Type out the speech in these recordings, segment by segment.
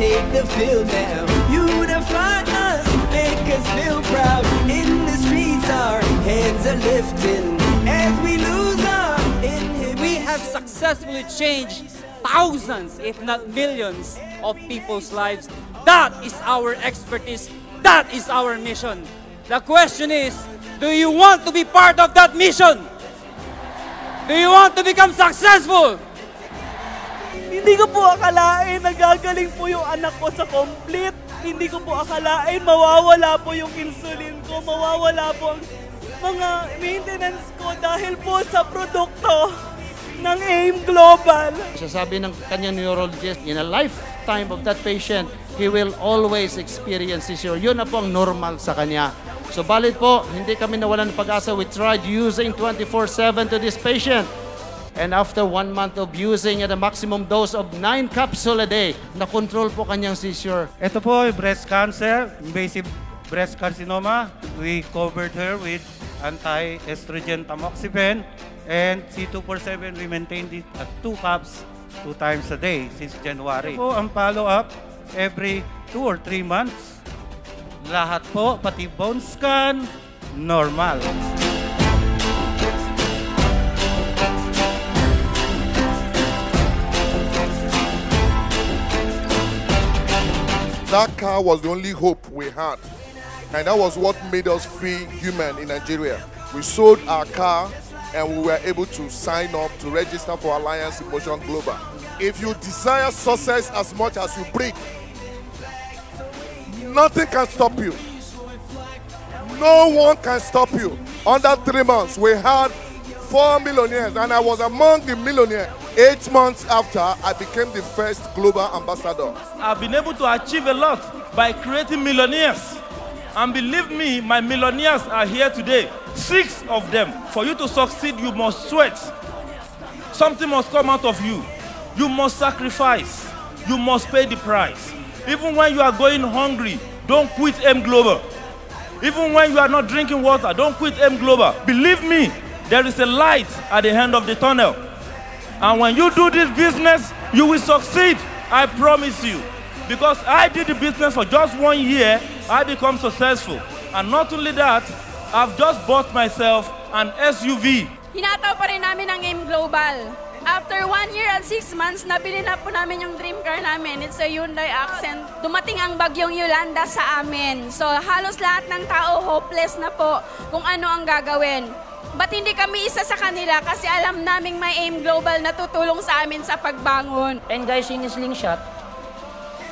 feel now. Unify us, make us feel proud. In the streets, our hands are lifting as we lose our inhibition. We have successfully changed thousands, if not millions, of people's lives. That is our expertise. That is our mission. The question is, do you want to be part of that mission? Do you want to become successful? Hindi ko po akalain na gagaling po yung anak ko sa complete. Hindi ko po akalain mawawala po yung insulin ko, mawawala po ang mga maintenance ko dahil po sa produkto ng AIM Global. Sasabi ng kanyang neurologist, in a lifetime of that patient, he will always experience seizure. Yun na po ang normal sa kanya. So balit po, hindi kami nawalan ng pag-asa. We tried using 24-7 to this patient. And after one month of using at a maximum dose of 9 capsule a day, na-control po kanyang seizure. Ito po, breast cancer, invasive breast carcinoma. We covered her with anti-estrogen tamoxifen and C247, we maintained it at 2 cups two times a day since January. Po, ang follow-up every 2 or 3 months. Lahat po, pati bone scan, normal. That car was the only hope we had. And that was what made us feel human in Nigeria. We sold our car and we were able to sign up to register for Alliance in Motion Global. If you desire success as much as you breathe, nothing can stop you. No one can stop you. Under three months, we had four millionaires, and I was among the millionaires. Eight months after, I became the first global ambassador. I've been able to achieve a lot by creating millionaires. And believe me, my millionaires are here today. Six of them. For you to succeed, you must sweat. Something must come out of you. You must sacrifice. You must pay the price. Even when you are going hungry, don't quit M Global. Even when you are not drinking water, don't quit M Global. Believe me, there is a light at the end of the tunnel. And when you do this business, you will succeed. I promise you. Because I did the business for just one year, I become successful. And not only that, I've just bought myself an SUV. Hinataw pa rin namin ang AIM Global. After one year and six months, nabili na po namin yung dream car namin. It's a Hyundai Accent. Dumating ang bagyong Yolanda sa amin. So halos lahat ng tao hopeless na po kung ano ang gagawin. Ba't hindi kami isa sa kanila kasi alam naming may AIM Global na tutulong sa amin sa pagbangon. And guys, yung slingshot,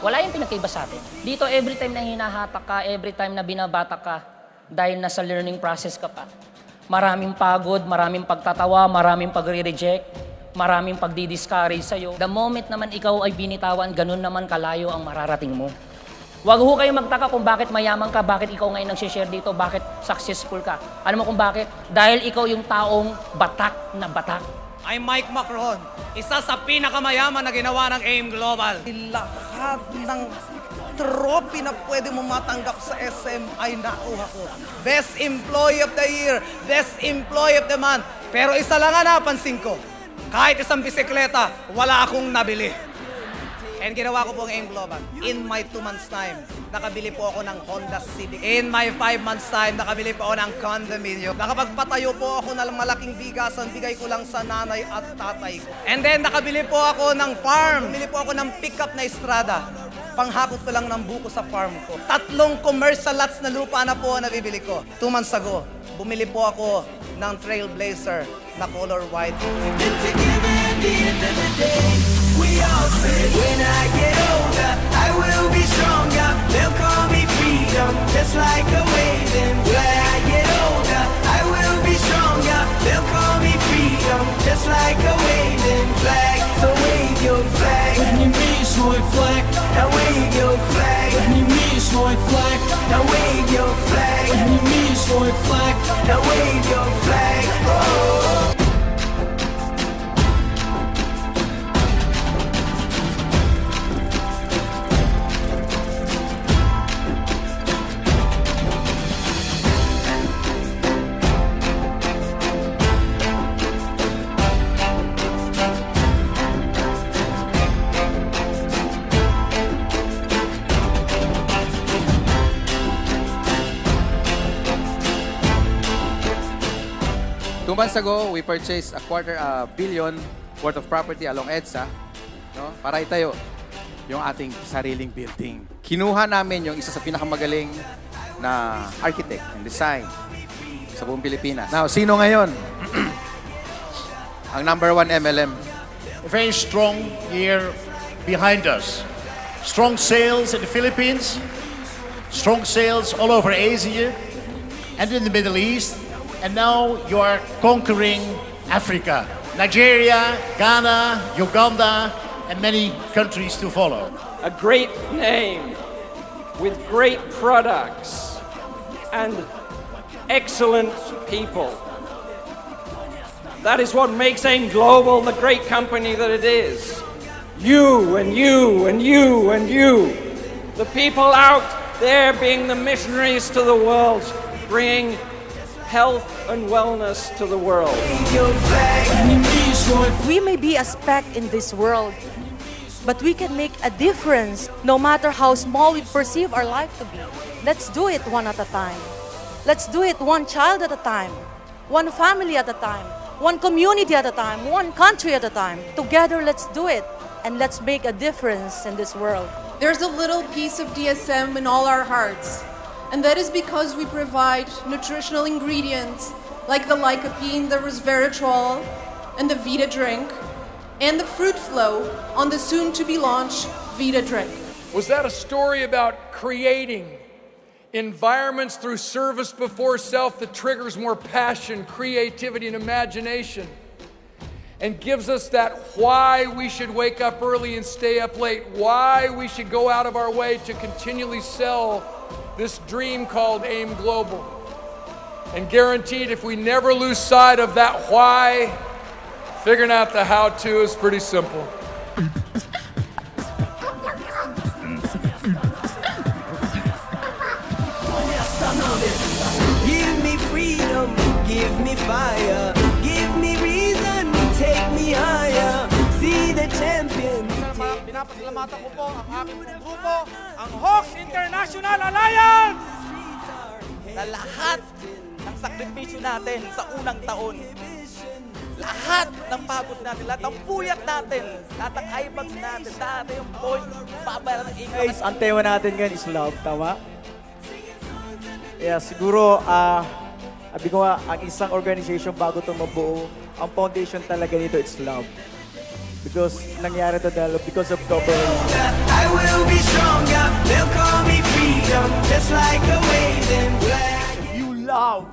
wala yung pinagkaiba sa atin. Dito, every time na hinahatak ka, every time na binabata ka, dahil nasa learning process ka pa, maraming pagod, maraming pagtatawa, maraming pagre-reject, maraming pagdi-discourage sa'yo. The moment naman ikaw ay binitawan, ganun naman kalayo ang mararating mo. Huwag ho kayo magtaka kung bakit mayaman ka, bakit ikaw ngayon nag-share dito, bakit successful ka. Ano mo kung bakit? Dahil ikaw yung taong batak na batak. I'm Mike Macron, isa sa pinakamayaman na ginawa ng AIM Global. Lahat ng trophy na pwede mo matanggap sa SM ay nakuha ko. Best Employee of the Year, Best Employee of the Month. Pero isa lang nga napansin ko, kahit isang bisikleta, wala akong nabili. And ginawa ko po ang AIM Global. In my two months time, nakabili po ako ng Honda Civic. In my five months time, nakabili po ako ng condominium. Nakapagpatayo po ako ng malaking bigasan, bigay ko lang sa nanay at tatay ko. And then nakabili po ako ng farm. Bili po ako ng pickup na estrada. Panghakot ko lang ng buko sa farm ko. Tatlong commercial lots na lupa na po ang nabibili ko. Two months ago, bumili po ako ng Trailblazer na color white. We when I get older, I will be stronger. They'll call me freedom, just like a waving flag. When I get older, I will be stronger. They'll call me freedom, just like a waving flag. So wave your flag. Now wave your flag. Wenn ihr mich neu now wave your flag. Now wave months ago, we purchased a quarter uh, billion worth of property along EDSA no, para itayo yung ating sariling building. Kinuha namin yung isa sa pinakamagaling na architect and design sa buong Pilipinas. Now, sino ngayon? Ang number one MLM. A very strong year behind us. Strong sales in the Philippines, strong sales all over Asia and in the Middle East, and now you are conquering Africa. Nigeria, Ghana, Uganda, and many countries to follow. a great name with great products and excellent people. That is what makes AIM Global the great company that it is. You and you and you and you. The people out there being the missionaries to the world, bringing health and wellness to the world. We may be a speck in this world, but we can make a difference no matter how small we perceive our life to be. Let's do it one at a time. Let's do it one child at a time, one family at a time, one community at a time, one country at a time. Together, let's do it and let's make a difference in this world. There's a little piece of DSM in all our hearts, and that is because we provide nutritional ingredients like the lycopene, the resveratrol, and the Vita drink, and the fruit flow on the soon to be launched Vita drink. Was that a story about creating environments through service before self that triggers more passion, creativity, and imagination? And gives us that why we should wake up early and stay up late, why we should go out of our way to continually sell this dream called AIM Global. And guaranteed, if we never lose sight of that why, figuring out the how to is pretty simple. Give me freedom, give me fire, give me reason, take me higher. See the champion. Aking grupo, ang Hawks International Alliance! na lahat ng sakripisyo natin sa unang taon, lahat ng pagod natin, lahat ng puyat natin, lahat ng eyebags natin, dati yung point, babayaran ng income. Guys, ang tema natin ngayon is love, tama? Yeah, siguro, ah, sabi ko nga, ang isang organization bago ito mabuo, ang foundation talaga nito, it's love. Because nangyari to dahil because of government. I will be stronger. They'll call me freedom, just like a waving flag. If you love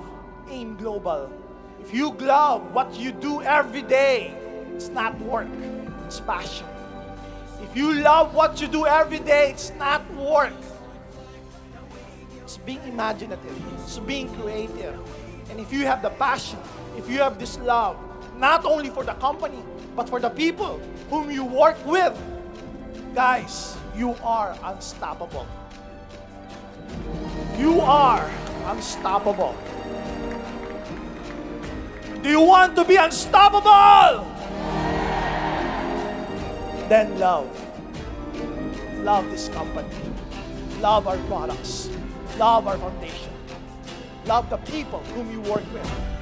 AIM Global, if you love what you do every day, it's not work, it's passion. If you love what you do every day, it's not work. It's being imaginative, it's being creative. And if you have the passion, if you have this love, not only for the company, but for the people whom you work with, guys, you are unstoppable. You are unstoppable. Do you want to be unstoppable? Then love. Love this company. Love our products. Love our foundation. Love the people whom you work with.